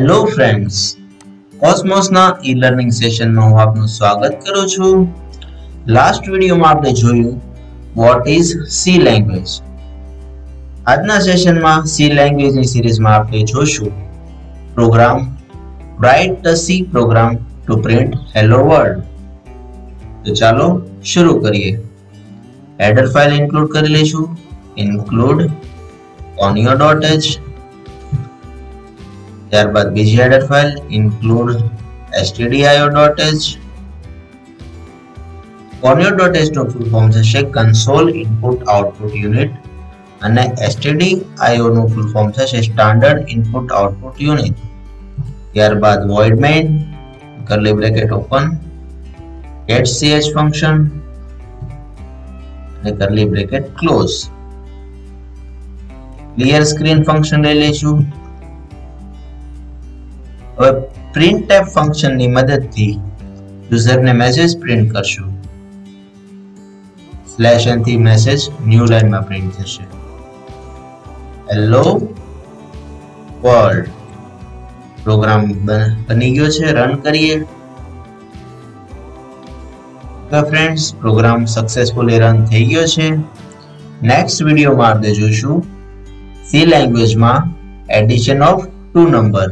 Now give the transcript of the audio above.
Hello friends કોસ્મોસના e learning સેશનમાં હું આપનું સ્વાગત કરું છું. લાસ્ટ વિડીયોમાં આપણે જોયું વોટ ઇઝ સી લેંગ્વેજ આજના સેશનમાં સી લેંગ્વેજની સિરીઝમાં આપણે જોશું program write the C program to print hello world તો ચાલો શરૂ કરીએ. હેડર ફાઇલ ઇન્ક્લુડ કરી લઈશું. ઇન્ક્લુડ onio.h ત્યારબાદ બીજી header file include stdio.h onio.h નું ફૂલ ફોર્મ થશે console input output unit અને stdio નું ફૂલ ફોર્મ થશે standard input output unit ત્યારબાદ void main curly bracket open get ch function અને curly bracket close clear screen function લઈ લઈશું હવે પ્રિન્ટ ટેપ ફંક્શનની મદદથી યુઝરને મેસેજ પ્રિન્ટ કરશું. સ્લેશ એન મેસેજ ન્યૂ લાઈનમાં પ્રિન્ટ થશે. હેલો વર્લ્ડ પ્રોગ્રામ બની ગયો છે રન કરીએ. ફ્રેન્ડ્સ પ્રોગ્રામ સક્સેસફુલી રન થઈ ગયો છે. નેક્સ્ટ વિડીયોમાં આપણે જોઈશું સી લેંગ્વેજમાં એડિશન ઓફ ટુ નંબર